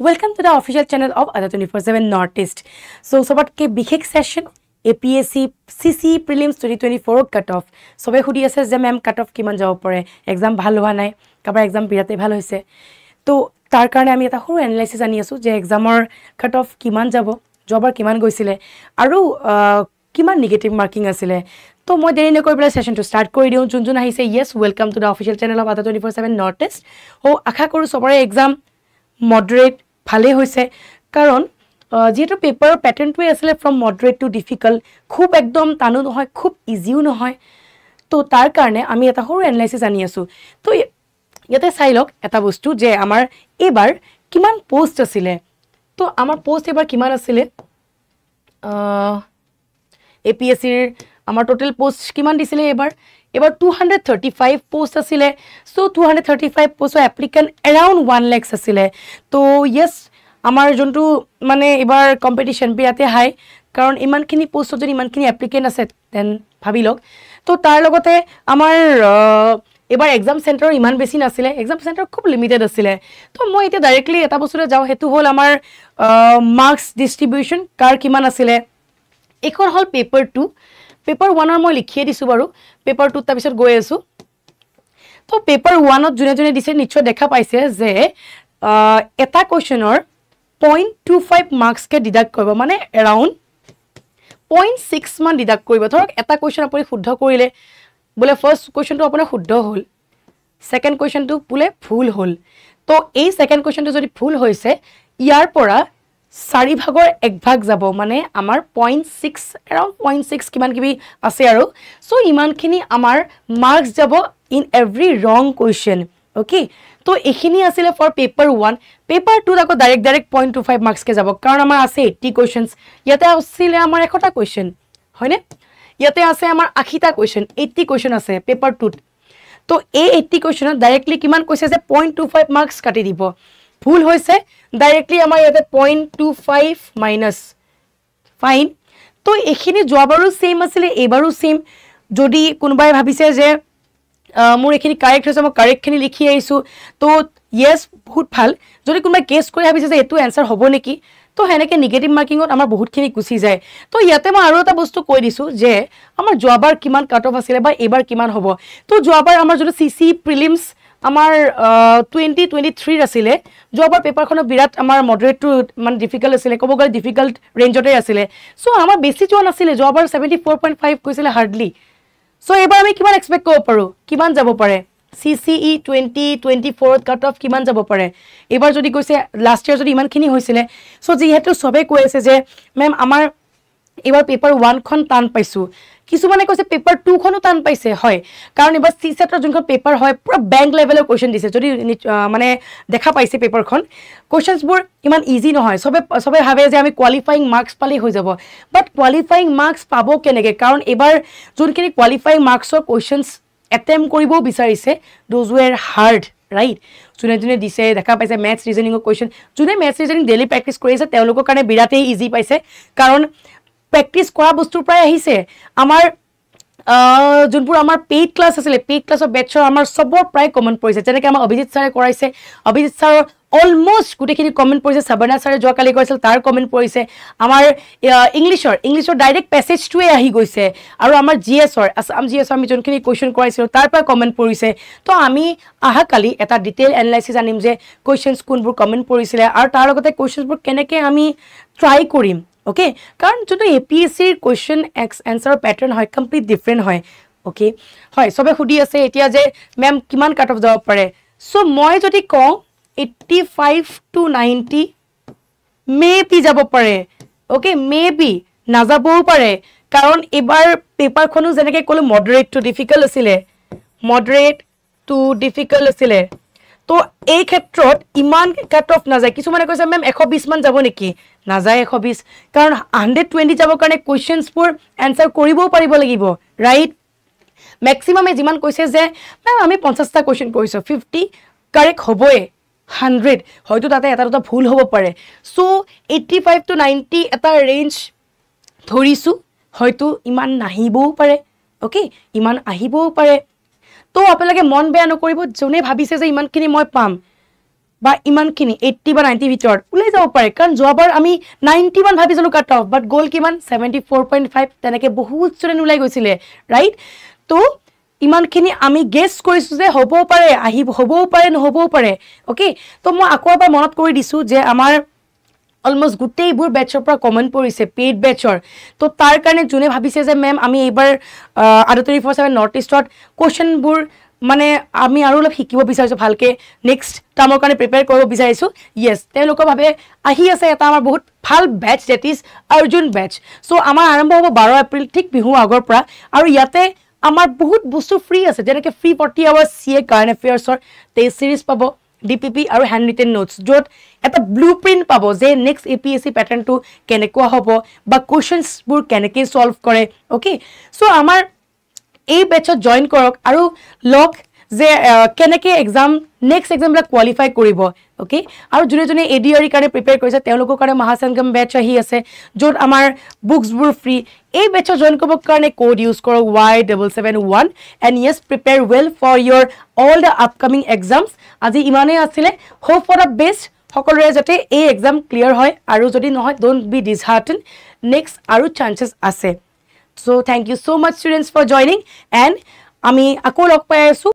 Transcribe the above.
Welcome to the official channel of Adda twenty four seven north east so' চবতকৈ বিশেষ session A P S C C C prelims twenty twenty four cut off চবে সুধি আছে যে ma'am কাট off কিমান যাব পাৰে। Exam ভাল হোৱা নাই কাৰোবাৰ এক্সাম বিৰাটেই ভাল হৈছে। ত' তাৰ কাৰণে আমি এটা সৰু এনালাইচিছ আনি আছোঁ যে এক্সামৰ কাট অফ কিমান যাব যোৱাবাৰ কিমান গৈছিলে আৰু কিমান নিগেটিভ মাৰ্কিং আছিলে। ত' মই দেৰি নকৰি পেলাই ছেশ্যনটো ষ্টাৰ্ট কৰি দিওঁ। যোন যোন আহিছে yes welcome to the official channel of Adda twenty four seven north east হ' আশা কৰোঁ চবৰে এক্সাম মডৰেট ভালেই হৈছে। কাৰণ যিহেতু পেপাৰৰ পেটাৰ্ণটোৱে আছিলে ফ্ৰম মডৰেট টু ডিফিকাল্ট খুব একদম টানো নহয় খুব ইজিও নহয়। তো তাৰ কাৰণে আমি এটা সৰু এনালাইচিছ আনি আছোঁ। তো ইয়াতে চাই লওক এটা বস্তু যে আমাৰ এইবাৰ কিমান পষ্ট আছিলে। তো আমাৰ পষ্ট এইবাৰ কিমান আছিলে? এ পি এছ চিৰ আমাৰ টোটেল পষ্ট কিমান দিছিলে এইবাৰ? এইবাৰ two hundred thirty five post আছিলে। So' two hundred thirty five পষ্টৰ applicant around one lakhs আছিলে। তো য়েছ আমাৰ যোনটো মানে এইবাৰ কম্পিটিশ্যন বিৰাটে হাই কাৰণ ইমানখিনি পষ্টত যদি ইমানখিনি এপ্লিকেণ্ট আছে দেন ভাবি লওক। তো তাৰ লগতে আমাৰ এইবাৰ এক্সাম চেণ্টাৰ ইমান বেছি নাছিলে। এক্সাম চেণ্টাৰ খুব লিমিটেড আছিলে। তো মই এতিয়া ডাইৰেক্টলি এটা বস্তুলৈ যাওঁ সেইটো হ'ল আমাৰ মাৰ্কছ ডিষ্ট্ৰিবিউশ্যন কাৰ কিমান আছিলে। এইখন হ'ল পেপাৰ টু পেপাৰ ওৱানৰ মই লিখিয়ে দিছোঁ বাৰু। পেপাৰ টুত তাৰপিছত গৈ আছোঁ। তো পেপাৰ ওৱানত যোনে যোনে দিছে নিশ্চয় দেখা পাইছে যে এটা কুৱেশ্যনৰ পইণ্ট টু ফাইভ মাৰ্কছকৈ ডিডাক্ট কৰিব মানে এৰাউণ্ড পইণ্ট ছিক্স মান ডিডাক্ট কৰিব। ধৰক এটা কুৱেশ্যন আপুনি শুদ্ধ কৰিলে বোলে ফাৰ্ষ্ট কুৱেশ্যনটো আপোনাৰ শুদ্ধ হ'ল ছেকেণ্ড কুৱেশ্যনটো বোলে ভুল হ'ল। তো এই ছেকেণ্ড কুৱেশ্যনটো যদি ভুল হৈছে ইয়াৰ পৰা চাৰি ভাগৰ এক ভাগ যাব মানে আমাৰ point six around point six কিমান কিবি আছে আৰু। চ' ইমানখিনি আমাৰ মাৰ্কছ যাব in every wrong question okay তো এইখিনি আছিলে ফৰ পেপাৰ ওৱান পেপাৰ টুত আকৌ direct direct point two five মাৰ্কছকৈ যাব কাৰণ আমাৰ আছে এইট্টি কুৱেশ্যনছ ইয়াতে আছিলে আমাৰ এশটা কুৱেশ্যন হয়নে? ইয়াতে আছে আমাৰ আশীটা কুৱেশ্যন এইট্টি কুৱেশ্যন আছে পেপাৰ টুত তো। এই এইট্টি কুৱেশ্যনত ডাইৰেক্টলি কিমান কৈছে যে পইণ্ট টু ফাইভ মাৰ্কছ কাটি দিব। ভুল হৈছে ডাইৰেক্টলি আমাৰ ইয়াতে point two five minus fine তো এইখিনি যোৱাবাৰো ছেইম আছিলে এইবাৰো ছেইম যদি কোনোবাই ভাবিছে যে মোৰ এইখিনি কাৰেক্ট হৈছে মই কাৰেক্টখিনি লিখি আহিছোঁ তো য়েছ বহুত ভাল। যদি কোনোবাই কেছ কৰি ভাবিছে যে এইটো এনচাৰ হ'ব নেকি তো সেনেকৈ নিগেটিভ মাৰ্কিঙত আমাৰ বহুতখিনি গুচি যায়। তো ইয়াতে মই আৰু এটা বস্তু কৈ দিছোঁ যে আমাৰ যোৱাবাৰ কিমান কাট অফ আছিলে বা এইবাৰ কিমান হ'ব। তো যোৱাবাৰ আমাৰ যোনটো চি চি প্ৰিলিমছ আমাৰ টুৱেণ্টি টুৱেণ্টি থ্ৰীৰ আছিলে। যোৱাবাৰ পেপাৰখনত বিৰাট আমাৰ মডাৰেটটো মানে ডিফিকাল্ট আছিলে ক'ব গ'লে ডিফিকাল্ট ৰেঞ্জতে আছিলে। চ' আমাৰ বেছি যোৱা নাছিলে যোৱাবাৰ ছেভেণ্টি ফ'ৰ পইণ্ট ফাইভ কৈছিলে হাৰ্ডলি চ' এইবাৰ আমি কিমান এক্সপেক্ট কৰিব পাৰোঁ? কিমান যাব পাৰে? C C E twenty twenty ফ'ৰত কাট অফ কিমান যাব পাৰে? এইবাৰ যদি কৈছে লাষ্ট ইয়েৰ যদি ইমানখিনি হৈছিলে চ' যিহেতু চবেই কৈ আছে যে মেম আমাৰ এইবাৰ পেপাৰ ওৱানখন টান পাইছোঁ। কিছুমানে কৈছে পেপাৰ টুখনো টান পাইছে হয়। কাৰণ এইবাৰ চি ছেটৰ যোনখন পেপাৰ হয় পূৰা বেংক লেভেলৰ কুৱেশ্যন দিছে। যদি মানে দেখা পাইছে পেপাৰখন কুৱেশ্যনছবোৰ ইমান ইজি নহয়। চবে চবে ভাবে যে আমি কোৱালিফাইং মাৰ্কছ পালেই হৈ যাব। বাট কোৱালিফাইং মাৰ্কছ পাব কেনেকৈ? কাৰণ এইবাৰ যোনখিনি কোৱালিফাইং মাৰ্কছৰ কুৱেশ্যনছ এটেম্প কৰিবও বিচাৰিছে দ'জ ৱেৰ হাৰ্ড ৰাইট যোনে যোনে দিছে দেখা পাইছে মেথছ ৰিজনিঙৰ কুৱেশ্যন যোনে মেথছ ৰিজনিং ডেইলি প্ৰেক্টিছ কৰি আছে তেওঁলোকৰ কাৰণে বিৰাটেই ইজি পাইছে। কাৰণ প্ৰেক্টিছ কৰা বস্তুৰ পৰাই আহিছে। আমাৰ যোনবোৰ আমাৰ পেইড ক্লাছ আছিলে পেইড ক্লাছৰ বেটছৰ আমাৰ চবৰ প্ৰায় কমেণ্ট পৰিছে। যেনেকৈ আমাৰ অভিজিত ছাৰে কৰাইছে অভিজিত ছাৰৰ অলমষ্ট গোটেইখিনি কমেণ্ট পৰিছে। চাবনা ছাৰে যোৱাকালি কৈছিল তাৰ কমেণ্ট পৰিছে। আমাৰ ইংলিছৰ ইংলিছৰ ডাইৰেক্ট পেছেজটোৱে আহি গৈছে। আৰু আমাৰ জি এছৰ আছাম জি এছৰ আমি যোনখিনি কুৱেশ্যন কৰাইছিলোঁ তাৰ পৰা কমেণ্ট পৰিছে। তো আমি অহাকালি এটা ডিটেইল এনালাইচিছ আনিম যে কুৱেশ্যনছ কোনবোৰ কমেণ্ট পৰিছিলে আৰু তাৰ লগতে কুৱেশ্যনছবোৰ কেনেকৈ আমি ট্ৰাই কৰিম। অ'কে কাৰণ যোনটো এ পি এছ চিৰ কুৱেশ্যন এক্স এনচাৰৰ পেটাৰ্ণ হয় কমপ্লিট ডিফাৰেণ্ট হয়। অ'কে হয় চবে সুধি আছে এতিয়া যে মেম কিমান কাট অফ যাব পাৰে? চ' মই যদি কওঁ eighty five to ninety may be যাব পাৰে। অ'কে মে বি নাযাবও পাৰে। কাৰণ এইবাৰ পেপাৰখনো যেনেকৈ ক'লোঁ মডাৰেট টু ডিফিকাল্ট আছিলে। মডাৰেট টু ডিফিকাল্ট আছিলে। তো এই ক্ষেত্ৰত ইমান কাট অফ নাযায়। কিছুমানে কৈছে মেম এশ বিছমান যাব নেকি? নাযায় এশ বিছ কাৰণ হাণ্ড্ৰেড টুৱেণ্টি যাবৰ কাৰণে কুৱেশ্যনছবোৰ এনচাৰ কৰিবও পাৰিব লাগিব ৰাইট মেক্সিমামে যিমান কৈছে যে মেম আমি পঞ্চাছটা কুৱেশ্যন কৰিছোঁ ফিফটি কাৰেক্ট হ'বই হাণ্ড্ৰেড হয়তো তাতে এটা দুটা ভুল হ'ব পাৰে। So' eighty five to ninety এটা ৰেঞ্জ ধৰিছোঁ হয়তো ইমান নাহিবও পাৰে অ'কে ইমান আহিবও পাৰে। তো আপোনালোকে মন বেয়া নকৰিব যোনে ভাবিছে যে ইমানখিনি মই পাম বা ইমানখিনি এইট্টি বা নাইণ্টিৰ ভিতৰত ওলাই যাব পাৰে। কাৰণ যোৱাবাৰ আমি নাইণ্টিমান ভাবিছিলোঁ কাট অফ বাট গ'ল কিমান? ছেভেণ্টি ফ'ৰ পইণ্ট ফাইভ তেনেকৈ বহুত ষ্টুডেণ্ট ওলাই গৈছিলে ৰাইট তো ইমানখিনি আমি গেছ কৰিছোঁ যে হ'বও পাৰে আহিব হ'বও পাৰে নহ'বও পাৰে অ'কে তো মই আকৌ এবাৰ মনত কৰি দিছোঁ যে আমাৰ অলমষ্ট গোটেইবোৰ বেটছৰ পৰা কমেণ্ট পৰিছে পেইড বেটছৰ তো তাৰ কাৰণে যোনে ভাবিছে যে মেম আমি এইবাৰ আদতৰি ফ'ৰ ছেভেন নৰ্থ ইষ্টত কুৱেশ্যনবোৰ মানে আমি আৰু অলপ শিকিব বিচাৰিছোঁ ভালকৈ। নেক্সট টাৰ্মৰ কাৰণে প্ৰিপেয়াৰ কৰিব বিচাৰিছোঁ। য়েছ তেওঁলোকৰ বাবে আহি আছে এটা আমাৰ বহুত ভাল batch date is Arjun batch so' আমাৰ আৰম্ভ হ'ব বাৰ এপ্ৰিল ঠিক বিহুৰ আগৰ পৰা। আৰু ইয়াতে আমাৰ বহুত বস্তু ফ্ৰী আছে যেনেকৈ free forty hours C A current এফেয়াৰ্ছৰ test series পাব। ডি পি পি আৰু হেণ্ড ৰিটেন নোটছ য'ত এটা ব্লু প্ৰিণ্ট পাব যে next A P S C পেটাৰ্ণটো কেনেকুৱা হ'ব বা কুৱেশ্যনছবোৰ কেনেকৈ ছল্ভ কৰে অ'কে চ' আমাৰ এই বেটছত জইন কৰক আৰু লওক যে কেনেকৈ এক্সাম নেক্সট এক্সামবিলাক কোৱালিফাই কৰিব অ'কে আৰু যোনে যোনে এ ডি ই কাৰণে প্ৰিপেয়াৰ কৰিছে তেওঁলোকৰ কাৰণে মহাসংগম বেটছ আহি আছে য'ত আমাৰ বুকছবোৰ ফ্ৰী এই বেটছত জইন কৰিবৰ কাৰণে ক'ড ইউজ কৰক y double seven one and yes prepare well for your all the upcoming exams আজি ইমানেই আছিলে। হোপ ফৰ দ্য বেষ্ট সকলোৰে যাতে এই এক্সাম ক্লিয়াৰ হয় আৰু যদি নহয় ডোণ্ট বি ডিছহাৰ্টেন নেক্সট আৰু চান্সেছ আছে। So' thank you so' much students for joining and আমি আকৌ লগ পাই আছোঁ।